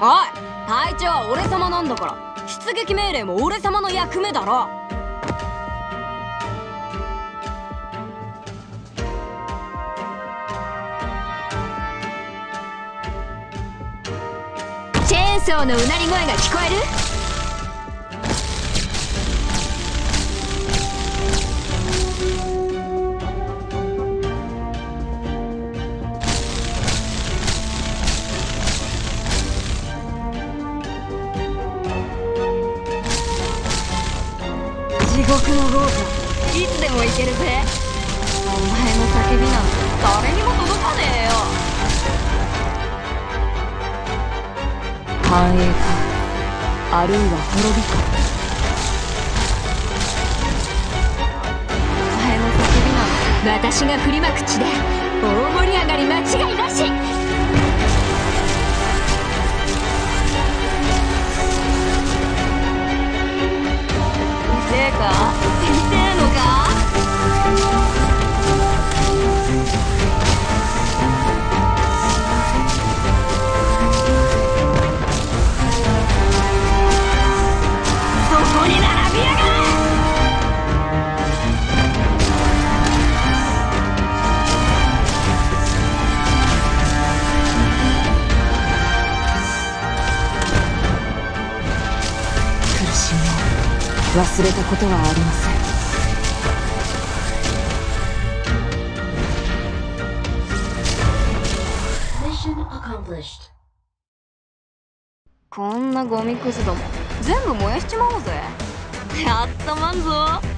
おい。隊長は俺様なんだから。出撃命令も俺様の役目だろ。チェーンソーのうなり声が聞こえる？地獄のゴーいつでも行けるぜ。お前の叫びなんて誰にも届かねえよ。繁栄かあるいは滅びか。お前の叫びなんて。私が振りまく地で大盛り上がり間違いなし。苦しみを忘れたことはありませんこんなゴミくずども全部燃やしちまおうぜ。やったまんぞ